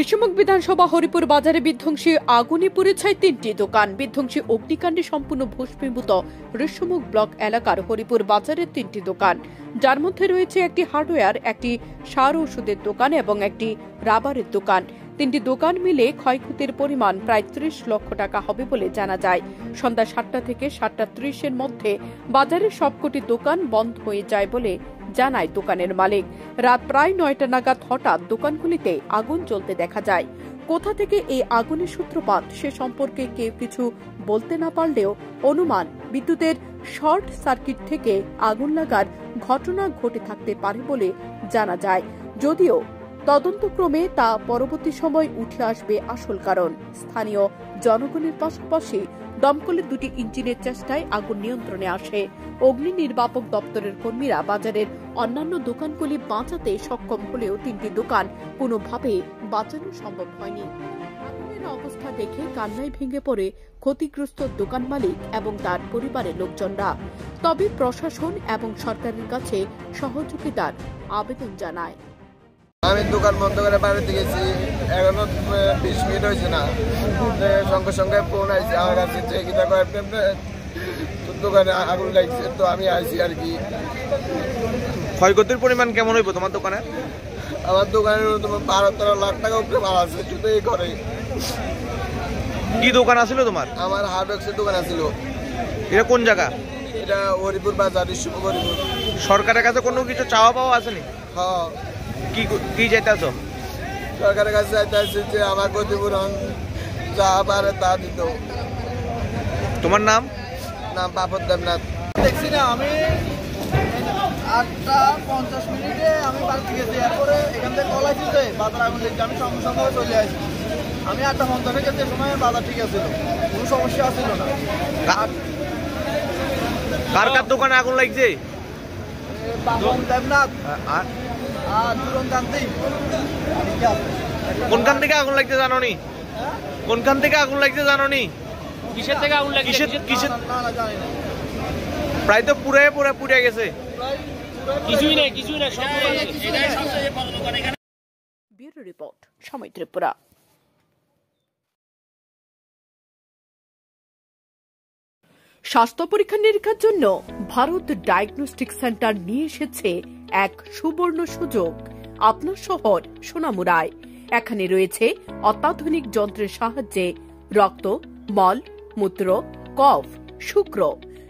ঋষিমুখ বিধানসভা হরিপুর বাজারে বিধ্বংসী আগুনে পুড়েছায় তিনটি দোকান। বিধ্বংসী অগ্নিকাণ্ডে সম্পূর্ণ ভস্মীভূত ঋষিমুখ ব্লক এলাকার হরিপুর বাজারের তিনটি দোকান। যার মধ্যে রয়েছে একটি হার্ডওয়্যার, একটি সার ওষুধের দোকান এবং একটি রাবারের দোকান। তিনটি দোকান মিলে ক্ষয়ক্ষতির পরিমাণ প্রায় ত্রিশ লক্ষ টাকা হবে বলে জানা যায়। সন্ধ্যা সাতটা থেকে সাতটা ত্রিশের মধ্যে বাজারের সবকটি দোকান বন্ধ হয়ে যায় বলে জানায় দোকানের মালিক। রাত প্রায় নয়টা নাগাদ হঠাৎ দোকানগুলিতে আগুন জ্বলতে দেখা যায়। কোথা থেকে এই আগুনের সূত্রপাত সে সম্পর্কে কেউ কিছু বলতে না পারলেও অনুমান, বিদ্যুতের শর্ট সার্কিট থেকে আগুন লাগার ঘটনা ঘটে থাকতে পারে বলে জানা যায়। যদিও তদন্তক্রমে তা পরবর্তী সময় উঠে আসবে আসল কারণ। স্থানীয় জনগণের পাশাপাশি দমকলের দুটি ইঞ্জিনের চেষ্টায় আগুন নিয়ন্ত্রণে আসে। অগ্নি নির্বাপক দপ্তরের কর্মীরা বাজারের অন্যান্য দোকানগুলি বাঁচাতে সক্ষম হলেও তিনটি দোকান কোনোভাবে বাঁচানো সম্ভব হয়নি। আগুনের অবস্থা দেখে কান্নায় ভেঙে পড়ে ক্ষতিগ্রস্ত দোকান মালিক এবং তার পরিবারের লোকজনরা। তবে প্রশাসন এবং সরকারের কাছে সহযোগিতার আবেদন জানায়। আমি দোকান বন্ধ করে বাড়িতে গেছি এখনও বিশ মিনিট হয়েছে না। সঙ্গে সঙ্গে ফোন আইছে আমার কাছে কিনা দোকানে আগুন লাগছে তো আমি আইছি আর কি। ক্ষয়ক্ষতির পরিমাণ কেমন হইব তোমার দোকানে? আমার দোকানের তোমার বারো তেরো লাখ টাকা উপরে মাল আছে শুধু এই ঘরে। কি দোকান আছিল তোমার? আমার হার্ডওয়ার্কসের দোকান আছিল। এটা কোন জায়গা? এটা হরিপুর বাজার হরিপুর। সরকারের কাছে কোনো কিছু চাওয়া পাওয়া আসেনি? হ্যাঁ। কি কি চাইতেছ সরকারের কাছে চাইতে যে আমার ক্ষতিপূরণ যা পারে তা দিত। তোমার নাম? নাম পাপর দেবনাথ। দেখছি না আমি আটটা পঞ্চাশ মিনিটে আমি বাড়িতে গেছি এরপরে এখান থেকে কল আসছে যে বাজার আগুন লেগেছে আমি সঙ্গে সঙ্গে চলে আসি। আমি আটটা পঞ্চাশে গেছি সময় বাজার ঠিক আছিল কোনো সমস্যা ছিল না। কার কার দোকানে আগুন লাগছে? বাহন দেবনাথ। আর কোনখান থেকে আগুন লাগছে জানো নি কোনখান থেকে আগুন লাগছে জানো নি কিসের থেকে আগুন লাগছে? কিসের প্রায় তো পুরে পুরে পুড়ে গেছে। কিছুই নেই কিছুই নেই সব ব্যুরো রিপোর্ট সময় ত্রিপুরা। স্বাস্থ্য পরীক্ষা নিরীক্ষার জন্য ভারত ডায়াগনস্টিক সেন্টার নিয়ে এসেছে এক সুবর্ণ সুযোগ। আপনার শহর সোনামুড়ায় এখানে রয়েছে অত্যাধুনিক যন্ত্রের সাহায্যে রক্ত, মল, মূত্র, কফ, শুক্র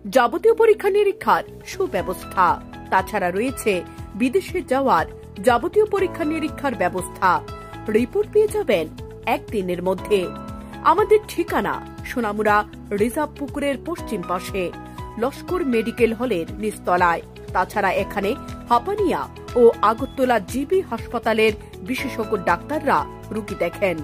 যাবতীয় পরীক্ষা নিরীক্ষার সুব্যবস্থা। তাছাড়া রয়েছে বিদেশে যাওয়ার যাবতীয় পরীক্ষা নিরীক্ষার ব্যবস্থা। রিপোর্ট পেয়ে যাবেন একদিনের মধ্যে। আমাদের ঠিকানা সোনামুড়া রিজার্ভ পুকুরের পশ্চিম পাশে। লস্কর মেডিকেল হলের নিস্তলায়। তাছাড়া এখানে হাপানিয়া ও আগরতলা জিবি হাসপাতালের বিশেষজ্ঞ ডাক্তাররা রুগী দেখেন।